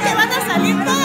que van a salir todos.